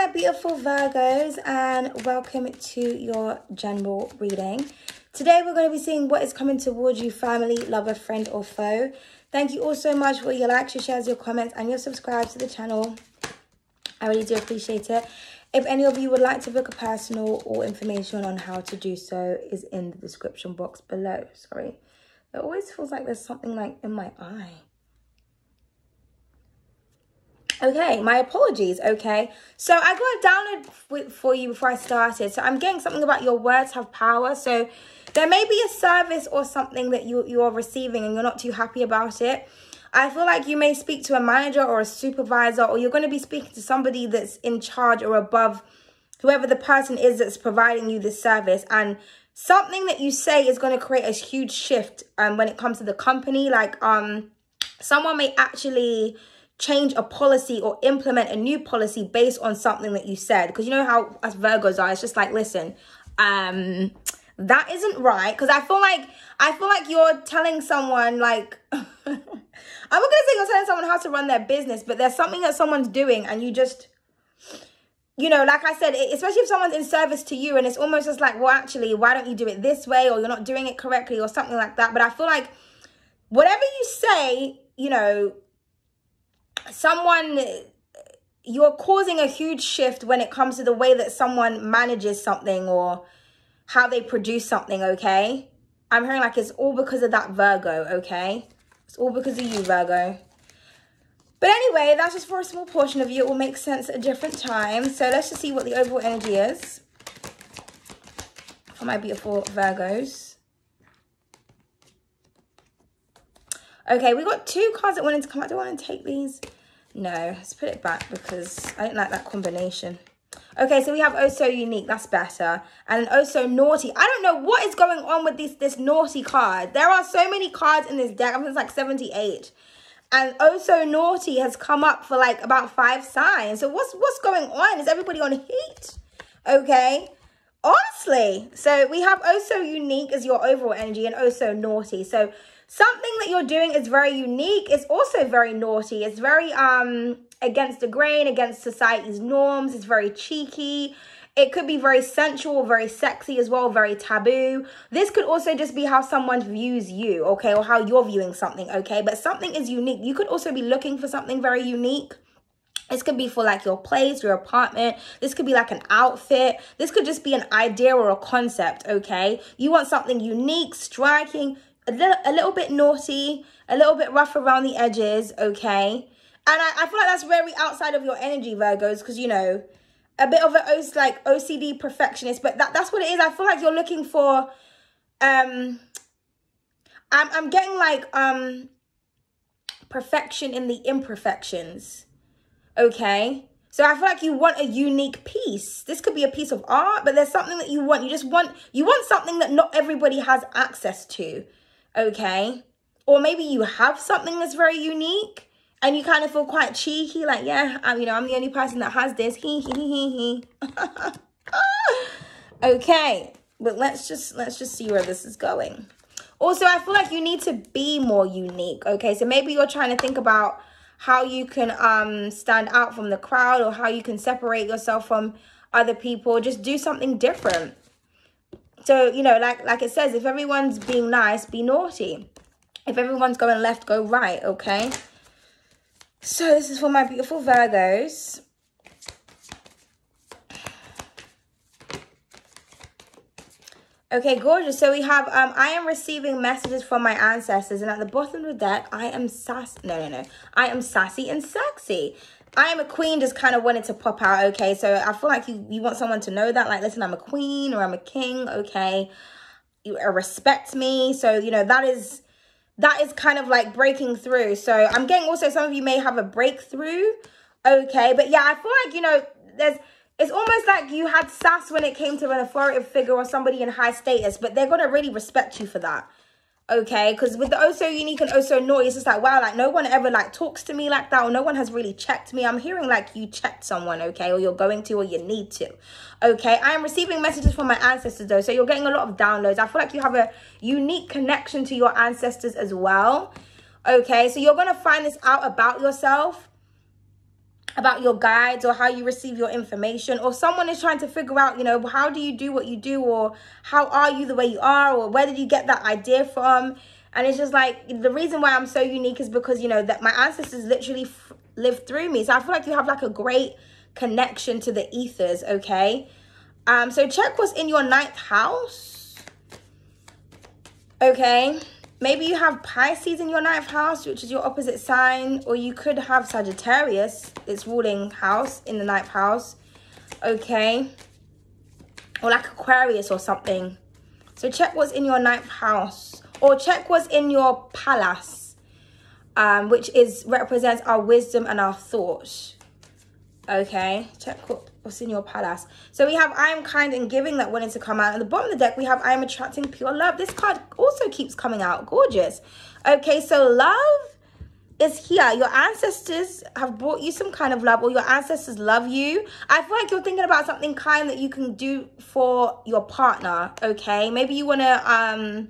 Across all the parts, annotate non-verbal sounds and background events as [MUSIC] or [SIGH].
my beautiful Virgos and welcome to your general reading. Today we're going to be seeing what is coming towards you, family, lover, friend or foe. Thank you all so much for your likes, your shares, your comments and your subscribes to the channel. I really do appreciate it. If any of you would like to book a personal or information on how to do so is in the description box below. Sorry. It always feels like there's something like in my eye. Okay, my apologies, okay? So I got a download for you before I started. So I'm getting something about your words have power. So there may be a service or something that you, you are receiving and you're not too happy about it. I feel like you may speak to a manager or a supervisor or you're going to be speaking to somebody that's in charge or above whoever the person is that's providing you this service. And something that you say is going to create a huge shift um, when it comes to the company. Like um, someone may actually change a policy or implement a new policy based on something that you said. Because you know how us Virgos are, it's just like, listen, um, that isn't right. Because I feel like, I feel like you're telling someone like, [LAUGHS] I'm not to say you're telling someone how to run their business, but there's something that someone's doing and you just, you know, like I said, especially if someone's in service to you and it's almost just like, well, actually, why don't you do it this way or you're not doing it correctly or something like that. But I feel like whatever you say, you know, someone you're causing a huge shift when it comes to the way that someone manages something or how they produce something, okay? I'm hearing like it's all because of that Virgo, okay? It's all because of you, Virgo. But anyway, that's just for a small portion of you. It will make sense at a different time. So let's just see what the overall energy is for my beautiful Virgos. Okay, we got two cards that wanted to come out. Do I want to take these? No, let's put it back because I don't like that combination. Okay, so we have Oh So Unique. That's better. And Oh So Naughty. I don't know what is going on with this, this naughty card. There are so many cards in this deck. I think it's like 78. And Oh So Naughty has come up for like about five signs. So what's, what's going on? Is everybody on heat? Okay. Honestly. So we have Oh So Unique as your overall energy and Oh So Naughty. So something that you're doing is very unique. It's also very naughty. It's very um against the grain, against society's norms. It's very cheeky. It could be very sensual, very sexy as well, very taboo. This could also just be how someone views you, okay, or how you're viewing something, okay? But something is unique. You could also be looking for something very unique. This could be for like your place, your apartment. This could be like an outfit. This could just be an idea or a concept, okay? You want something unique, striking, a little, a little bit naughty, a little bit rough around the edges, okay? And I, I feel like that's very outside of your energy, Virgos, because, you know, a bit of an like OCD perfectionist, but that, that's what it is. I feel like you're looking for, um, I'm, I'm getting like, um, perfection in the imperfections, okay? So I feel like you want a unique piece. This could be a piece of art, but there's something that you want. You just want, you want something that not everybody has access to okay? Or maybe you have something that's very unique and you kind of feel quite cheeky, like, yeah, I'm, you know, I'm the only person that has this. He, he, he, he. [LAUGHS] okay, but let's just, let's just see where this is going. Also, I feel like you need to be more unique, okay? So maybe you're trying to think about how you can um stand out from the crowd or how you can separate yourself from other people. Just do something different. So, you know, like like it says, if everyone's being nice, be naughty. If everyone's going left, go right, okay? So this is for my beautiful Virgos. Okay, gorgeous. So we have, um, I am receiving messages from my ancestors. And at the bottom of the deck, I am sassy. No, no, no. I am sassy and sexy. I am a queen just kind of wanted to pop out, okay? So I feel like you, you want someone to know that, like, listen, I'm a queen or I'm a king, okay? You uh, respect me. So, you know, that is, that is kind of like breaking through. So I'm getting also, some of you may have a breakthrough, okay? But yeah, I feel like, you know, there's, it's almost like you had sass when it came to an authoritative figure or somebody in high status, but they're going to really respect you for that okay? Because with the oh so unique and oh so naughty it's just like wow like no one ever like talks to me like that or no one has really checked me. I'm hearing like you checked someone okay? Or you're going to or you need to okay? I am receiving messages from my ancestors though so you're getting a lot of downloads. I feel like you have a unique connection to your ancestors as well okay? So you're gonna find this out about yourself about your guides or how you receive your information or someone is trying to figure out you know how do you do what you do or how are you the way you are or where did you get that idea from? And it's just like the reason why i'm so unique is because you know that my ancestors literally lived through me. So i feel like you have like a great connection to the ethers okay? Um so check what's in your ninth house okay Maybe you have Pisces in your ninth house, which is your opposite sign, or you could have Sagittarius, its ruling house, in the ninth house. Okay. Or like Aquarius or something. So check what's in your ninth house. Or check what's in your Pallas, um, which is represents our wisdom and our thoughts. Okay. Check what what's in your Pallas. So we have I am kind and giving that wanted to come out. At the bottom of the deck, we have I am attracting pure love. This card also keeps coming out. Gorgeous. Okay, so love is here. Your ancestors have brought you some kind of love or your ancestors love you. I feel like you're thinking about something kind that you can do for your partner, okay? Maybe you want to um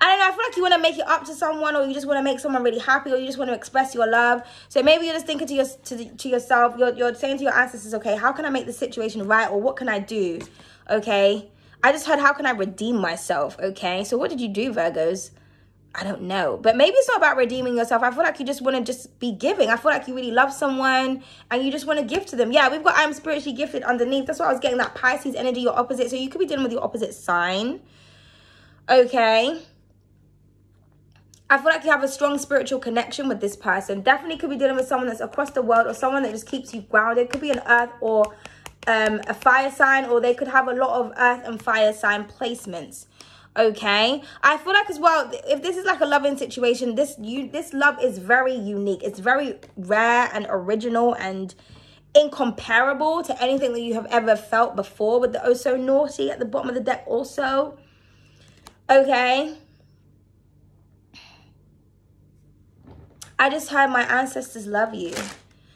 I don't know, I feel like you want to make it up to someone or you just want to make someone really happy or you just want to express your love. So maybe you're just thinking to, your, to, to yourself, you're, you're saying to your ancestors, okay, how can I make the situation right or what can I do, okay? I just heard, how can I redeem myself, okay? So what did you do, Virgos? I don't know. But maybe it's not about redeeming yourself. I feel like you just want to just be giving. I feel like you really love someone and you just want to give to them. Yeah, we've got I'm spiritually gifted underneath. That's why I was getting that Pisces energy, your opposite. So you could be dealing with your opposite sign. Okay. I feel like you have a strong spiritual connection with this person. Definitely could be dealing with someone that's across the world or someone that just keeps you grounded. Could be an earth or um, a fire sign or they could have a lot of earth and fire sign placements okay i feel like as well if this is like a loving situation this you this love is very unique it's very rare and original and incomparable to anything that you have ever felt before with the oh so naughty at the bottom of the deck also okay I just heard my ancestors love you.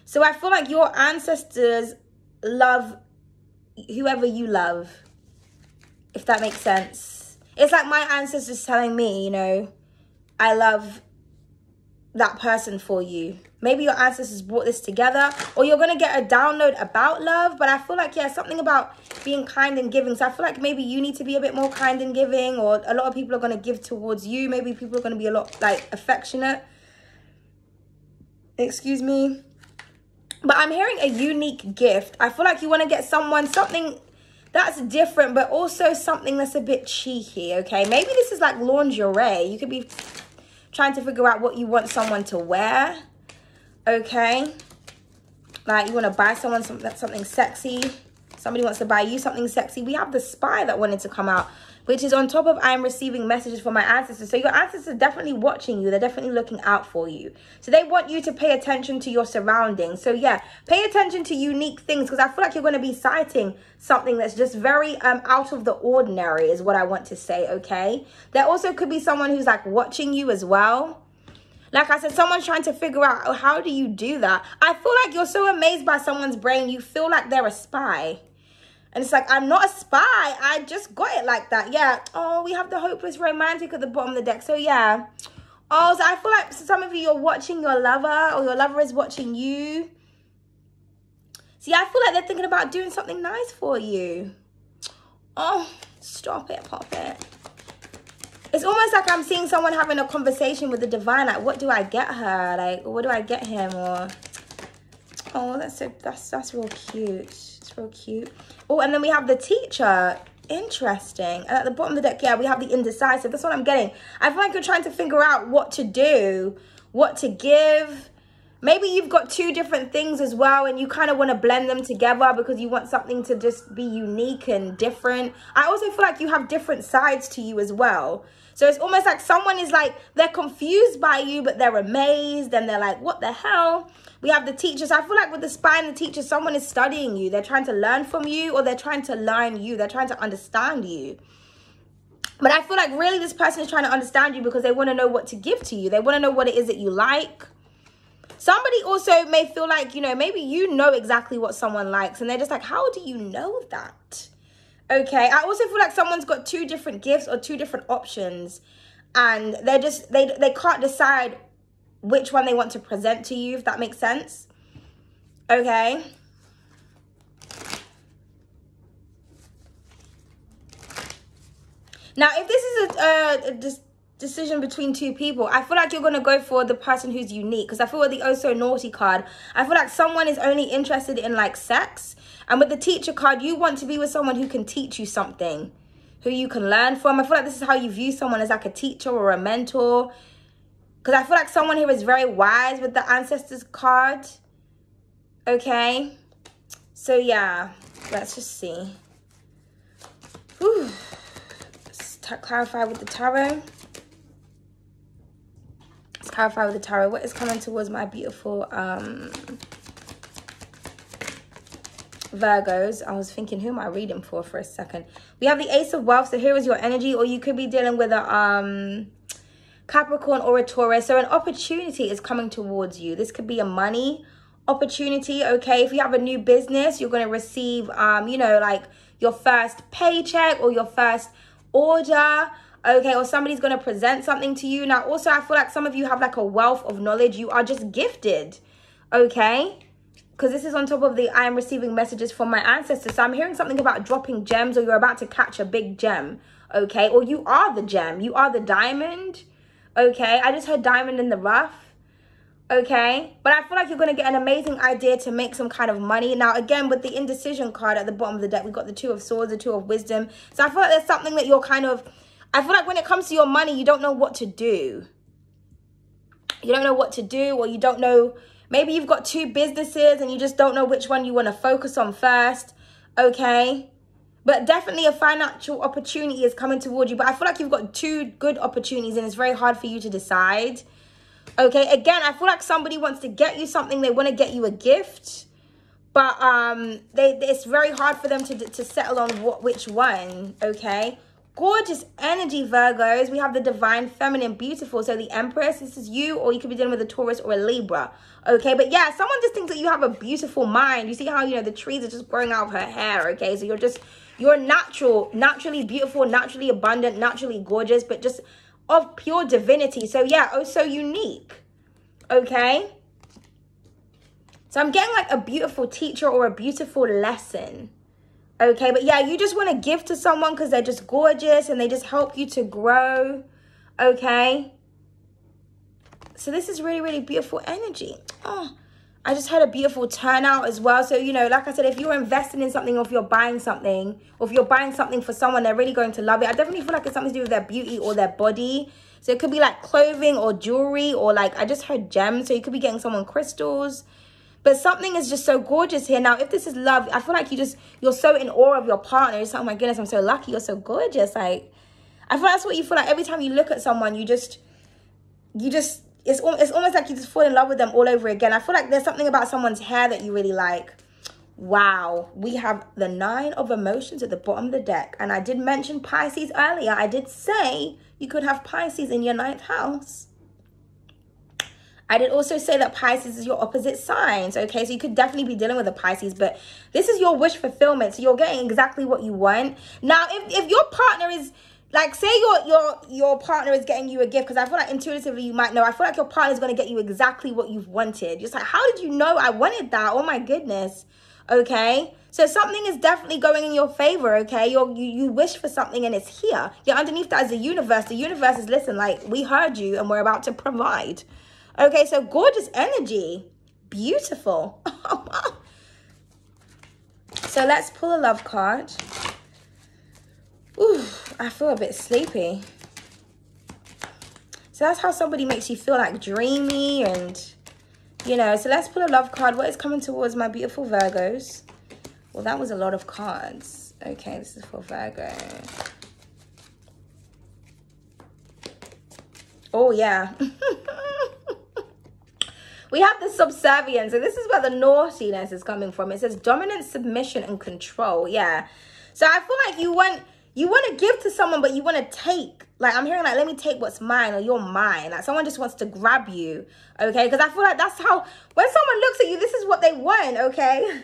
So I feel like your ancestors love whoever you love, if that makes sense. It's like my ancestors telling me, you know, I love that person for you. Maybe your ancestors brought this together or you're going to get a download about love. But I feel like, yeah, something about being kind and giving. So I feel like maybe you need to be a bit more kind and giving or a lot of people are going to give towards you. Maybe people are going to be a lot like affectionate excuse me. But i'm hearing a unique gift. I feel like you want to get someone something that's different but also something that's a bit cheeky okay? Maybe this is like lingerie. You could be trying to figure out what you want someone to wear okay? Like you want to buy someone something something sexy. Somebody wants to buy you something sexy. We have the spy that wanted to come out which is on top of I'm receiving messages from my ancestors. So your ancestors are definitely watching you. They're definitely looking out for you. So they want you to pay attention to your surroundings. So yeah, pay attention to unique things because I feel like you're going to be sighting something that's just very um out of the ordinary is what I want to say, okay? There also could be someone who's like watching you as well. Like I said, someone's trying to figure out, oh, how do you do that? I feel like you're so amazed by someone's brain, you feel like they're a spy. And it's like, I'm not a spy. I just got it like that. Yeah. Oh, we have the hopeless romantic at the bottom of the deck. So, yeah. Oh, so I feel like some of you, you're watching your lover or your lover is watching you. See, I feel like they're thinking about doing something nice for you. Oh, stop it, pop it. It's almost like I'm seeing someone having a conversation with the divine. Like, what do I get her? Like, what do I get him? Or, oh, that's so, that's, that's real cute. Real cute. Oh, and then we have the teacher. Interesting. And at the bottom of the deck, yeah, we have the indecisive. That's what I'm getting. I feel like you're trying to figure out what to do, what to give. Maybe you've got two different things as well and you kind of want to blend them together because you want something to just be unique and different. I also feel like you have different sides to you as well. So it's almost like someone is like, they're confused by you, but they're amazed and they're like, what the hell? We have the teachers. I feel like with the spy and the teacher, someone is studying you. They're trying to learn from you or they're trying to learn you. They're trying to understand you. But I feel like really this person is trying to understand you because they want to know what to give to you. They want to know what it is that you like. Somebody also may feel like, you know, maybe you know exactly what someone likes and they're just like, how do you know that? Okay, I also feel like someone's got two different gifts or two different options and they're just, they, they can't decide which one they want to present to you, if that makes sense. Okay. Now, if this is a, a, a decision between two people, I feel like you're going to go for the person who's unique. Because I feel the oh so naughty card, I feel like someone is only interested in like sex. And with the teacher card, you want to be with someone who can teach you something, who you can learn from. I feel like this is how you view someone as like a teacher or a mentor. Because I feel like someone here is very wise with the ancestors card. Okay. So yeah, let's just see. Whew. Let's clarify with the tarot. Clarify with the tarot. What is coming towards my beautiful um Virgos. I was thinking, who am I reading for for a second? We have the Ace of Wealth. So here is your energy. Or you could be dealing with a um, Capricorn or a Taurus. So an opportunity is coming towards you. This could be a money opportunity, okay? If you have a new business, you're going to receive, um, you know, like your first paycheck or your first order okay or somebody's going to present something to you now also i feel like some of you have like a wealth of knowledge you are just gifted okay because this is on top of the I am receiving messages from my ancestors. So I'm hearing something about dropping gems or you're about to catch a big gem, okay? Or you are the gem. You are the diamond, okay? I just heard diamond in the rough, okay? But I feel like you're going to get an amazing idea to make some kind of money. Now, again, with the indecision card at the bottom of the deck, we've got the two of swords, the two of wisdom. So I feel like there's something that you're kind of... I feel like when it comes to your money, you don't know what to do. You don't know what to do or you don't know Maybe you've got two businesses and you just don't know which one you want to focus on first. Okay. But definitely a financial opportunity is coming towards you. But I feel like you've got two good opportunities and it's very hard for you to decide. Okay. Again, I feel like somebody wants to get you something. They want to get you a gift. But um, they it's very hard for them to, to settle on what which one. Okay gorgeous energy virgos. We have the divine feminine beautiful. So the empress this is you or you could be dealing with a taurus or a libra okay? But yeah someone just thinks that you have a beautiful mind. You see how you know the trees are just growing out of her hair okay? So you're just you're natural naturally beautiful naturally abundant naturally gorgeous but just of pure divinity. So yeah oh so unique okay? So i'm getting like a beautiful teacher or a beautiful lesson Okay, but yeah, you just want to give to someone because they're just gorgeous and they just help you to grow. Okay. So this is really, really beautiful energy. Oh, I just had a beautiful turnout as well. So, you know, like I said, if you're investing in something or if you're buying something or if you're buying something for someone, they're really going to love it. I definitely feel like it's something to do with their beauty or their body. So it could be like clothing or jewelry or like, I just heard gems. So you could be getting someone crystals. But something is just so gorgeous here. Now, if this is love, I feel like you just, you're so in awe of your partner. It's like, oh my goodness, I'm so lucky. You're so gorgeous. Like, I feel that's what you feel like every time you look at someone, you just, you just, it's, it's almost like you just fall in love with them all over again. I feel like there's something about someone's hair that you really like. Wow, we have the nine of emotions at the bottom of the deck. And I did mention Pisces earlier. I did say you could have Pisces in your ninth house. I did also say that Pisces is your opposite signs, okay? So you could definitely be dealing with a Pisces, but this is your wish fulfillment. So you're getting exactly what you want. Now, if, if your partner is, like, say your your your partner is getting you a gift, because I feel like intuitively you might know, I feel like your partner is going to get you exactly what you've wanted. Just like, how did you know I wanted that? Oh my goodness, okay? So something is definitely going in your favor, okay? You're, you you wish for something and it's here. You're underneath that is the universe. The universe is, listen, like, we heard you and we're about to provide. Okay, so gorgeous energy. Beautiful. [LAUGHS] so let's pull a love card. Ooh, I feel a bit sleepy. So that's how somebody makes you feel like dreamy and, you know. So let's pull a love card. What is coming towards my beautiful Virgos? Well, that was a lot of cards. Okay, this is for Virgo. Oh, yeah. [LAUGHS] We have the subservience, and this is where the naughtiness is coming from. It says dominant, submission, and control. Yeah. So I feel like you want you want to give to someone, but you want to take. Like I'm hearing like, let me take what's mine or you're mine. Like someone just wants to grab you. Okay. Because I feel like that's how when someone looks at you, this is what they want. Okay.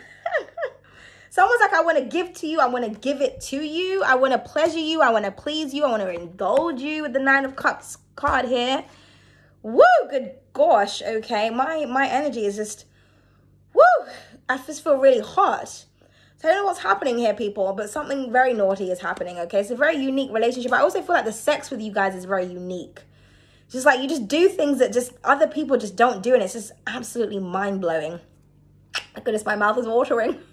[LAUGHS] Someone's like, I want to give to you. I want to give it to you. I want to pleasure you. I want to please you. I want to indulge you with the Nine of Cups card here. Woo, good gosh, okay. My my energy is just woo. I just feel really hot. So I don't know what's happening here, people, but something very naughty is happening, okay? It's a very unique relationship. I also feel like the sex with you guys is very unique. Just like you just do things that just other people just don't do, and it's just absolutely mind-blowing. My goodness, my mouth is watering. [LAUGHS]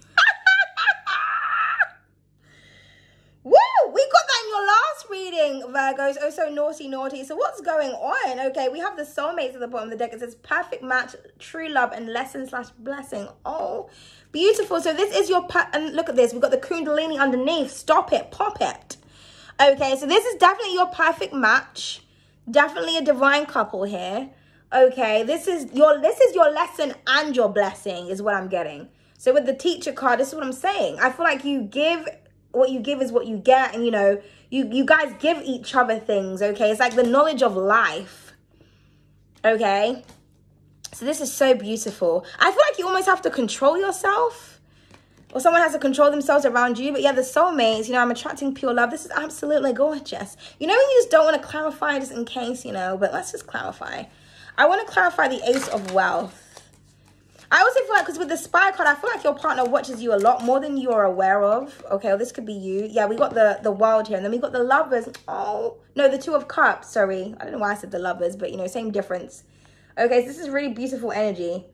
reading, Virgos. Oh, so naughty, naughty. So what's going on? Okay, we have the soulmates at the bottom of the deck. It says perfect match, true love, and lesson slash blessing. Oh, beautiful. So this is your, and look at this. We've got the kundalini underneath. Stop it. Pop it. Okay, so this is definitely your perfect match. Definitely a divine couple here. Okay, this is your this is your lesson and your blessing is what I'm getting. So with the teacher card, this is what I'm saying. I feel like you give what you give is what you get and you know you you guys give each other things okay? It's like the knowledge of life okay? So this is so beautiful. I feel like you almost have to control yourself or someone has to control themselves around you but yeah the soulmates you know i'm attracting pure love. This is absolutely gorgeous. You know you just don't want to clarify just in case you know but let's just clarify. I want to clarify the ace of wealth I also feel like, because with the spy card, I feel like your partner watches you a lot more than you are aware of. Okay, well, this could be you. Yeah, we got the, the world here. And then we got the lovers. Oh, no, the two of cups. Sorry. I don't know why I said the lovers, but, you know, same difference. Okay, so this is really beautiful energy.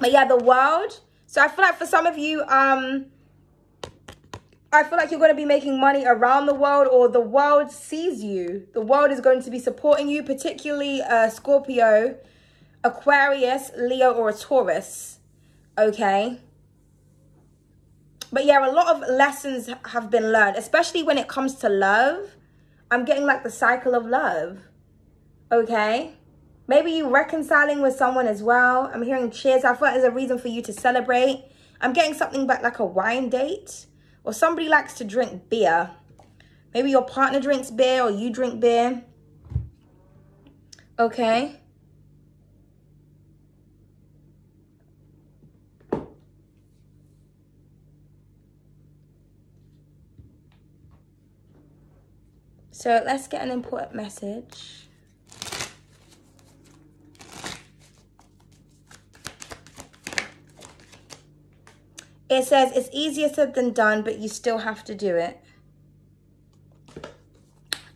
But, yeah, the world. So, I feel like for some of you, um... I feel like you're going to be making money around the world or the world sees you. The world is going to be supporting you, particularly uh, Scorpio. Aquarius, Leo, or a Taurus. Okay. But yeah, a lot of lessons have been learned, especially when it comes to love. I'm getting like the cycle of love. Okay. Maybe you reconciling with someone as well. I'm hearing cheers. I like there's a reason for you to celebrate. I'm getting something back like a wine date. Or somebody likes to drink beer. Maybe your partner drinks beer or you drink beer. Okay. So let's get an important message. It says it's easier said than done, but you still have to do it.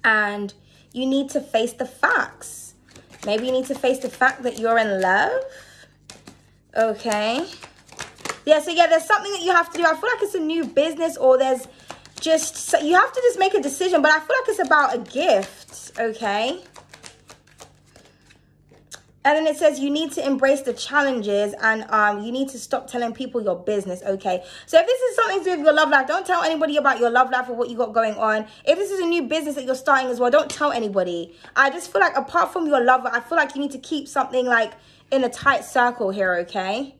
And you need to face the facts. Maybe you need to face the fact that you're in love. Okay. Yeah, so yeah, there's something that you have to do. I feel like it's a new business or there's just so you have to just make a decision but i feel like it's about a gift okay and then it says you need to embrace the challenges and um, you need to stop telling people your business, okay? So if this is something to do with your love life, don't tell anybody about your love life or what you got going on. If this is a new business that you're starting as well, don't tell anybody. I just feel like apart from your love, I feel like you need to keep something like in a tight circle here, okay?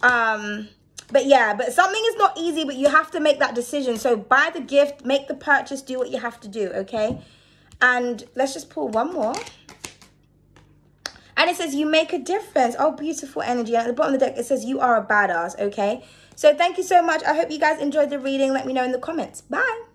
Um, but yeah, but something is not easy, but you have to make that decision. So buy the gift, make the purchase, do what you have to do, okay? And let's just pull one more. And it says, you make a difference. Oh, beautiful energy. And at the bottom of the deck, it says, you are a badass, okay? So thank you so much. I hope you guys enjoyed the reading. Let me know in the comments. Bye.